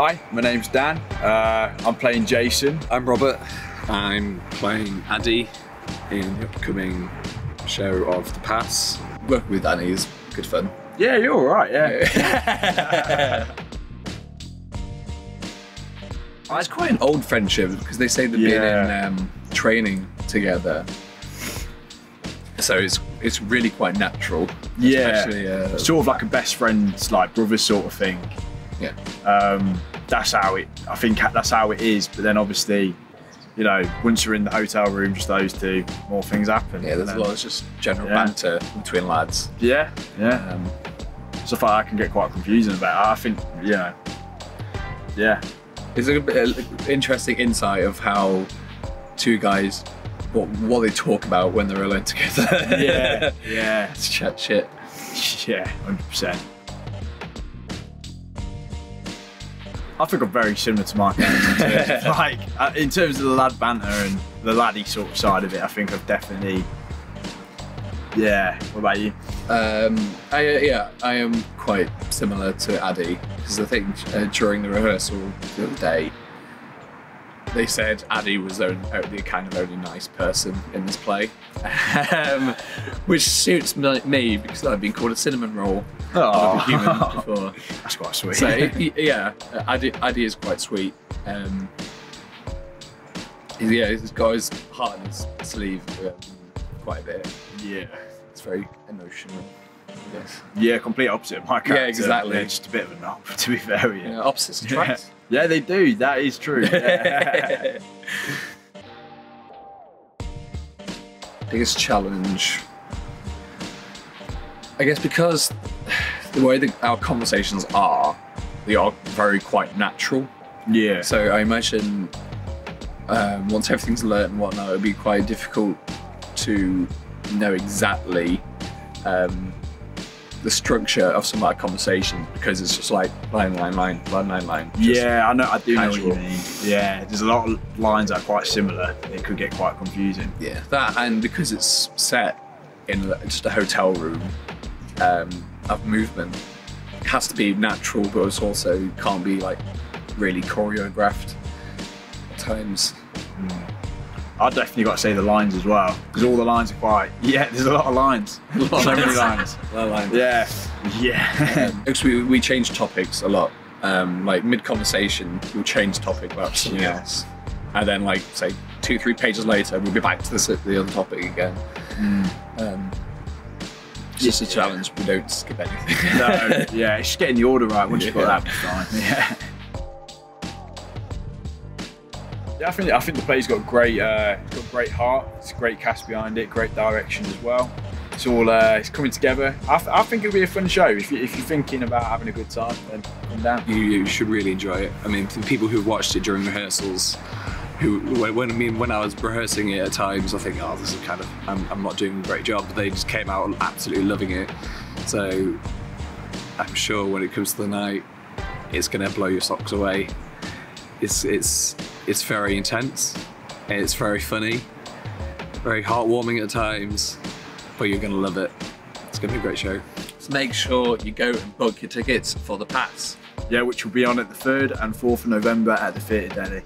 Hi, my name's Dan. Uh, I'm playing Jason. I'm Robert. I'm playing Ade in the upcoming show of The Pass. Working with Danny is good fun. Yeah, you're all right. Yeah. It's quite an old friendship because they say they've been in um, training together. So it's it's really quite natural. Yeah. Uh, sort of like a best friends, like brothers sort of thing. Yeah. Um, that's how it. I think that's how it is. But then obviously, you know, once you're in the hotel room, just those two, more things happen. Yeah, there's a lot of just general Yeah. banter between lads. Yeah, yeah. Um, Stuff like that can get quite confusing about. I think, you know, yeah, it's a bit interesting insight of how two guys, what what they talk about when they're alone together. yeah, yeah, It's chat shit. yeah, hundred percent. I think I'm very similar to my character. in terms of, like uh, in terms of the lad banter and the laddie sort of side of it, I think I've definitely. Yeah. What about you? Um, I, uh, yeah, I am quite similar to Ade because I think uh, during the rehearsal the other day, they said Ade was the, only, the kind of only nice person in this play, um, which suits me because I've been called a cinnamon roll human before. That's quite sweet. So yeah, uh, Ade, Ade is quite sweet. Um, yeah, he's got his heart in his sleeve um, quite a bit. yeah. It's very emotional. Yes. Yeah, complete opposite of my character. Yeah, exactly. They're just a bit of a knob, to be fair. Yeah, Yeah. opposites Yeah. attract. yeah, they do. That is true. Yeah. Biggest challenge. I guess because the way that our conversations are, they are very quite natural. yeah. So I imagine um, once everything's learnt and whatnot, it would be quite difficult to know exactly um, the structure of some of our conversations because it's just like line, line, line, line, line, line. Yeah, I know. I do know what you mean. Yeah, there's a lot of lines that are quite similar. It could get quite confusing. Yeah, that and because it's set in just a hotel room um, of movement, it has to be natural, but it's also can't be like really choreographed at times. I definitely got to say the lines as well because all the lines are quite. Yeah, there's a lot of lines. lot of so many lines. lines. Yeah, yeah. Um, because we, we change topics a lot. Um, like mid conversation, we'll change topic about something Yeah. else, and then like say two three pages later, we'll be back to the, the other topic again. Um, it's just a Yeah. challenge. We don't skip anything. no, yeah, it's just getting the order right. Once you've got that, fine. Yeah. Yeah, I think I think the play's got great, uh, got great heart. It's a great cast behind it, great direction as well. It's all uh, it's coming together. I, I think it'll be a fun show. If, you, you're thinking about having a good time, then come down. You, you should really enjoy it. I mean, people who watched it during rehearsals, who when, I mean when I was rehearsing it at times, I think, oh, this is kind of I'm, I'm not doing a great job. But they just came out absolutely loving it. So I'm sure when it comes to the night, it's gonna blow your socks away. It's it's it's very intense. It's very funny, very heartwarming at times, but you're gonna love it. It's gonna be a great show. So make sure you go and book your tickets for the pass. Yeah, which will be on at the third and fourth of November at the Theatre Deli.